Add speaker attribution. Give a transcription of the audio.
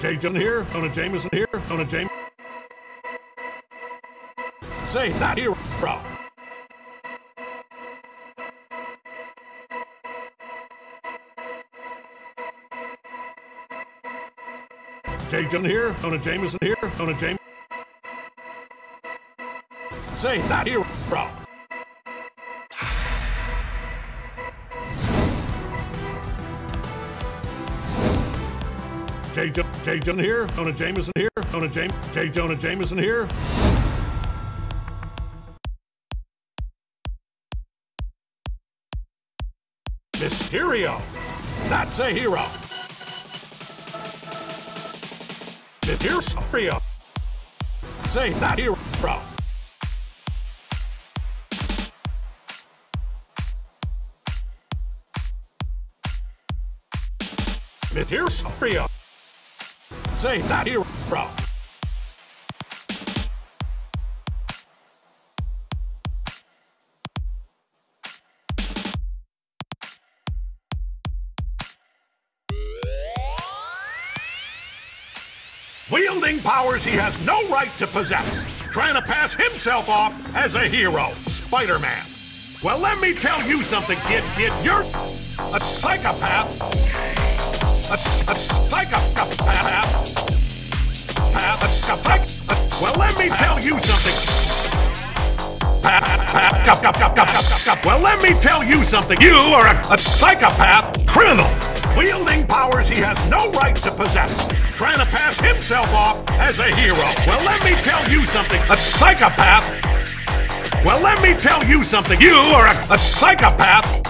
Speaker 1: Jay Jonah here, Jonah Jameson here, Jonah James. Say that hero. Jay Jonah here, Jonah Jameson here, Jonah James. Say that hero. Jay, jo- Jay Jonah here, Jonah Jameson here, Jonah James, J. Jonah Jameson here. Mysterio, that's a hero. Mysterio, say that hero. Mysterio. Say that hero. Wielding powers he has no right to possess. Trying to pass himself off as a hero. Spider-Man. Well, let me tell you something, kid, kid. You're a psychopath. A, a me tell you something. Well, let me tell you something. You are a, a psychopath criminal. Wielding powers he has no right to possess. Trying to pass himself off as a hero. Well, let me tell you something. A psychopath. Well, let me tell you something. You are a, a psychopath